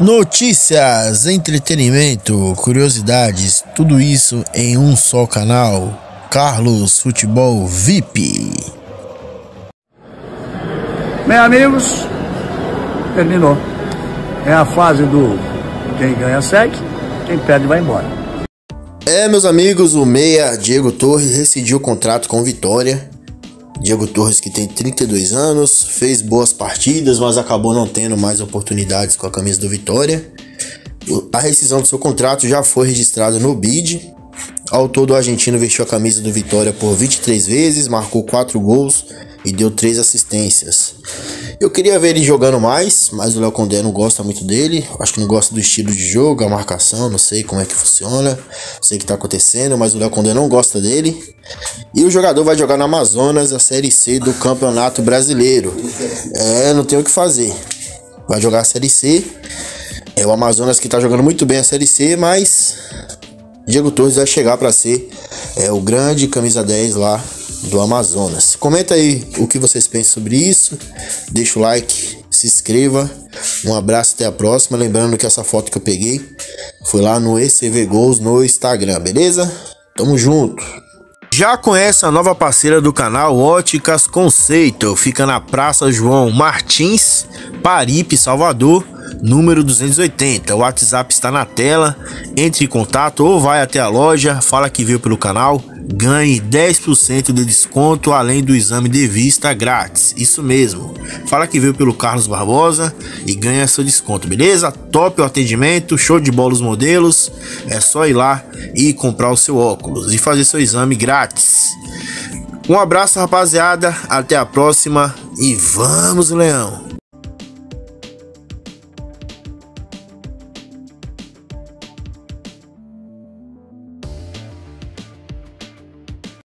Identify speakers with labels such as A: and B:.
A: Notícias, entretenimento, curiosidades, tudo isso em um só canal. Carlos Futebol VIP.
B: Bem, amigos, terminou. É a fase do quem ganha segue, quem perde vai embora.
A: É, meus amigos, o meia Diego Torres rescindiu o contrato com Vitória. Diego Torres, que tem 32 anos, fez boas partidas, mas acabou não tendo mais oportunidades com a camisa do Vitória. A rescisão do seu contrato já foi registrada no BID. Ao todo, o argentino vestiu a camisa do Vitória por 23 vezes, marcou 4 gols e deu 3 assistências. Eu queria ver ele jogando mais, mas o Léo Condé não gosta muito dele. Acho que não gosta do estilo de jogo, a marcação, não sei como é que funciona. Não sei o que tá acontecendo, mas o Léo Condé não gosta dele. E o jogador vai jogar no Amazonas, a Série C do Campeonato Brasileiro. É, não tem o que fazer. Vai jogar a Série C. É o Amazonas que tá jogando muito bem a Série C, mas Diego Torres vai chegar para ser é, o grande camisa 10 lá do Amazonas. Comenta aí o que vocês pensam sobre isso. Deixa o like, se inscreva. Um abraço, até a próxima. Lembrando que essa foto que eu peguei foi lá no ECV Gols no Instagram, beleza? Tamo junto. Já conhece a nova parceira do canal Óticas Conceito? Fica na Praça João Martins, Paripe, Salvador número 280. O WhatsApp está na tela. Entre em contato ou vai até a loja, fala que veio pelo canal, ganhe 10% de desconto além do exame de vista grátis. Isso mesmo. Fala que veio pelo Carlos Barbosa e ganha seu desconto, beleza? Top o atendimento, show de bola os modelos. É só ir lá e comprar o seu óculos e fazer seu exame grátis. Um abraço, rapaziada. Até a próxima e vamos, Leão!